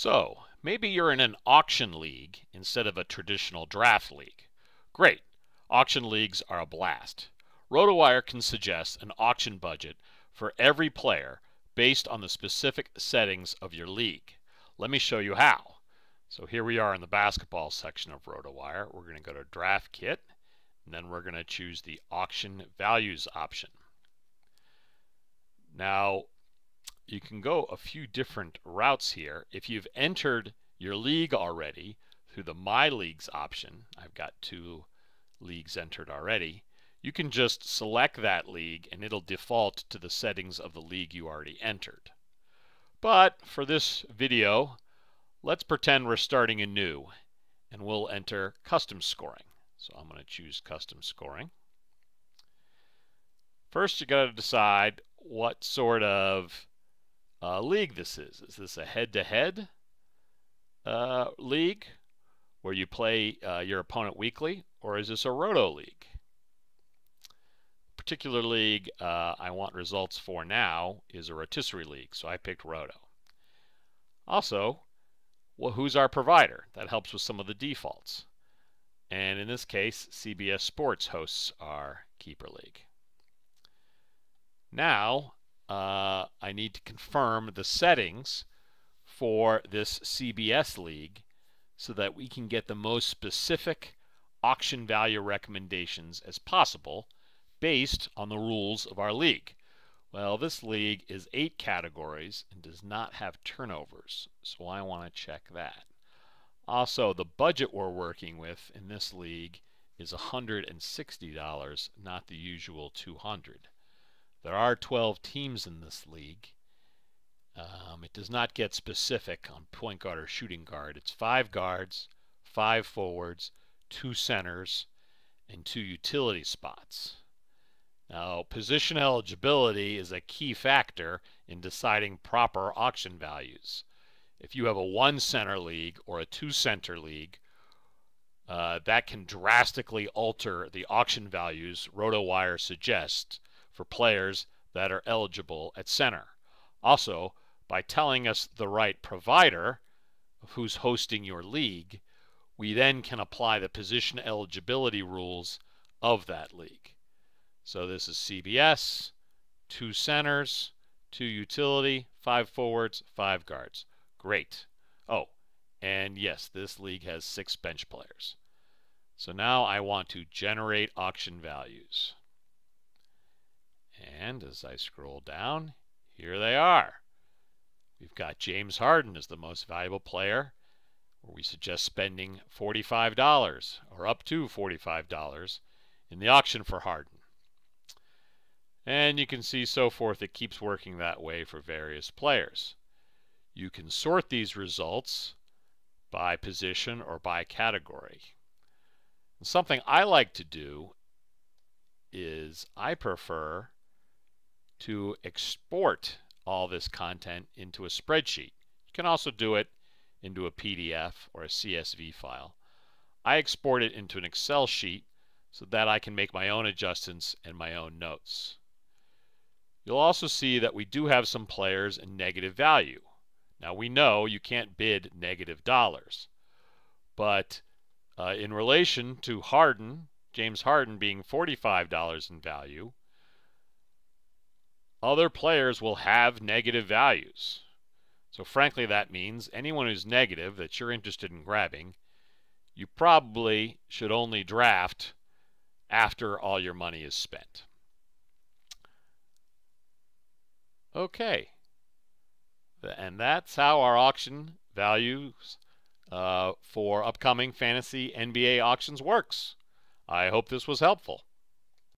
So, maybe you're in an auction league instead of a traditional draft league. Great. Auction leagues are a blast. RotoWire can suggest an auction budget for every player based on the specific settings of your league. Let me show you how. So here we are in the basketball section of RotoWire. We're going to go to Draft Kit, and then we're going to choose the Auction Values option. Now, you can go a few different routes here. If you've entered your league already through the My Leagues option, I've got two leagues entered already, you can just select that league and it'll default to the settings of the league you already entered. But for this video, let's pretend we're starting anew and we'll enter custom scoring. So I'm going to choose custom scoring. First, you've got to decide what sort of uh, league this is. Is this a head-to-head uh, league where you play uh, your opponent weekly, or is this a roto league? Particular league uh, I want results for now is a rotisserie league, so I picked roto. Also, well, who's our provider? That helps with some of the defaults. And in this case, CBS Sports hosts our keeper league. Now, uh, I need to confirm the settings for this CBS league so that we can get the most specific auction value recommendations as possible based on the rules of our league. Well, this league is eight categories and does not have turnovers, so I want to check that. Also, the budget we're working with in this league is $160, not the usual 200. There are 12 teams in this league. Um, it does not get specific on point guard or shooting guard. It's five guards, five forwards, two centers, and two utility spots. Now, position eligibility is a key factor in deciding proper auction values. If you have a one center league or a two center league, uh, that can drastically alter the auction values RotoWire suggests for players that are eligible at center. Also, by telling us the right provider who's hosting your league, we then can apply the position eligibility rules of that league. So this is CBS, two centers, two utility, five forwards, five guards. Great. Oh, and yes, this league has six bench players. So now I want to generate auction values. And as I scroll down, here they are. We've got James Harden as the most valuable player, where we suggest spending $45 or up to $45 in the auction for Harden. And you can see so forth, it keeps working that way for various players. You can sort these results by position or by category. And something I like to do is I prefer to export all this content into a spreadsheet. You can also do it into a PDF or a CSV file. I export it into an Excel sheet so that I can make my own adjustments and my own notes. You'll also see that we do have some players in negative value. Now we know you can't bid negative dollars, but uh, in relation to Harden, James Harden being $45 in value, other players will have negative values. So frankly, that means anyone who's negative that you're interested in grabbing, you probably should only draft after all your money is spent. Okay. And that's how our auction values uh, for upcoming fantasy NBA auctions works. I hope this was helpful.